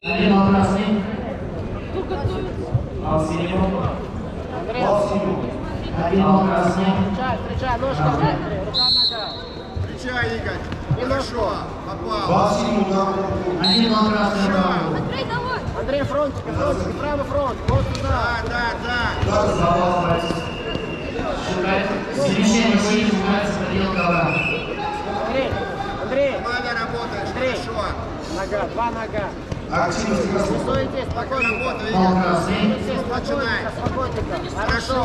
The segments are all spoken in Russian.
Один бал красный. Бал синему. Бал синему. Один бал красный. Встречай, встречай, ножка, рука, нога. Встречай, Игорь. Хорошо, попал. Бал синему на руку. Один бал красный. Браво. Андрей, фронтик, фронтик, правый фронт, вот туда. Да, да, да. Два балла брать. Шукает. Смещение синим убирается предел ковра. Андрей, Андрей, Команда работает, Андрей. хорошо. нога, два нога. Активность красного. Стойте. Все, спокойненько, спокойненько. Хорошо.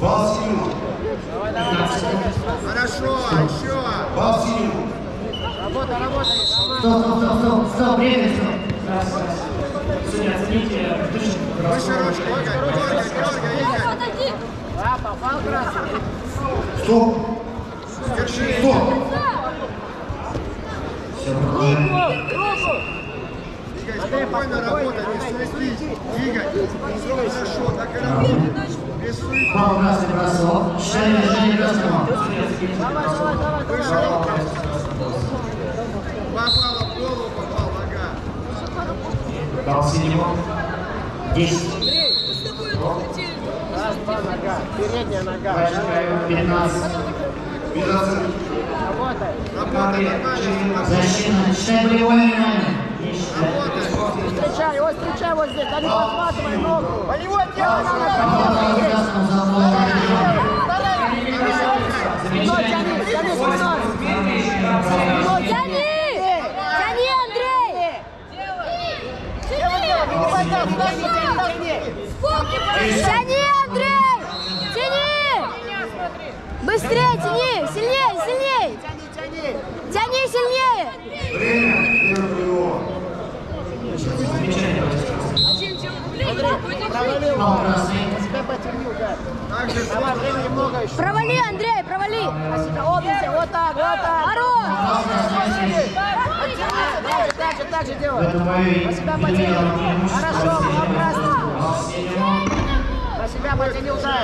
Бал синему. Хорошо, еще. Бал синему. Работа, работа, Стоп, стоп, стоп, стоп, стоп, время, стоп. Раз, раз. Выше ручку, Игорь. Дергай, дергай, Игорь. Да, попал красный. Стоп. Держи. Стоп. Все, продолжаем. Игорь, спокойно работай, не суетись. Игорь, все хорошо, так и работай. Без суеты. Красный бросок. Оцените Давай, бросок. давай, давай, Выше руку. Попала в голову, попал нога. Бал синему. Десять. Раз, два, нога. Передняя нога. Врачка 15. Без оценки. Работай. Работа нормально. Защита. Считай болевое внимание. Встречай, ой, встречай вот здесь. Да не подхватывай ногу. Болевой за бал. Спиной тяни, тяни спиной. Спиной Тяни! Тяни, Андрей! Тяни, Андрей! Тяни! Быстрее тяни! Сильнее, сильнее! Тяни, тяни. Тяни сильнее! Провалил. Бал красный. Себя потянул, да. Так же Давай, времени много еще. Провали, Андрей, провали! Обнися, вот так, вот так. Хорош! Дальше, дальше, дальше В делай. На себя потянул. Хорошо, синему. На себя потянул, да.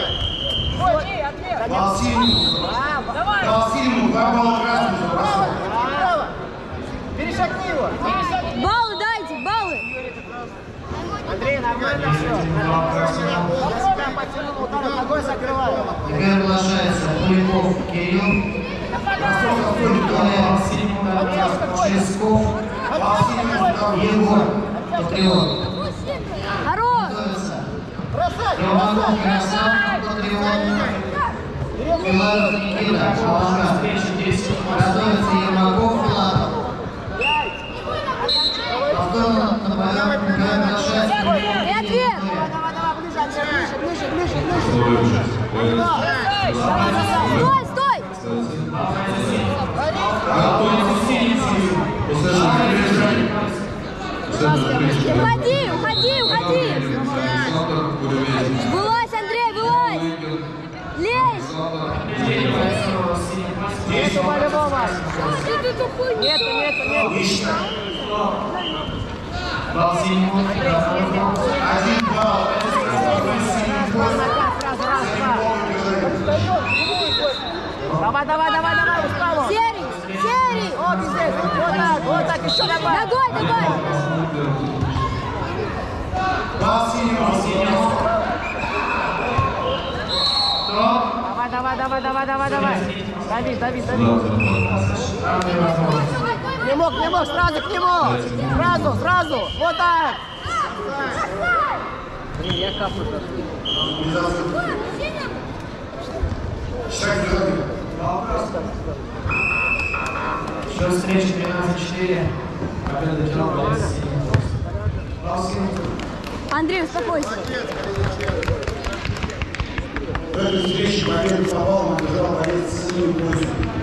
Бал синему. Браво. Бал синему. Два балла красного забросал. Браво. Перешагни его. Перешагни. Баллы дайте, баллы! Андрей, нормально все. Бал красному. На себя потянул, удар ногой закрывай. Теперь приглашается Куликов Кирилл. Бал синему. Ческов. Егор. Патриот. Хорош! Иванов Красав. Патриот. Филатов Никита. Шалашка. Готовится Ермаков Филатов. Повторно нападает приглашается И ответ! Давай, давай, давай, ближе, Андрей, ближе, ближе, ближе, ближе. Стой, стой! Уходи, уходи, уходи! Вылазь, Андрей, вылазь! Лезь! Нету болевого. Нету, нету, нету. Бал синему. Один балл. Раз, два, нога, раз, раз, два. Давай, давай, давай, давай, устало. Серый, серый! Вот здесь, вот так, вот так, еще давай. Ногой, ногой! Давай, давай, давай, давай, давай, давай. Дави, дави, дави. Не мог, не мог, сразу к нему. Сразу, сразу. Вот так. Блин, я вперед. Счет встречи 13-4. Победа держал синему. Андрей, успокойся. В этой встрече победу боец синего 8.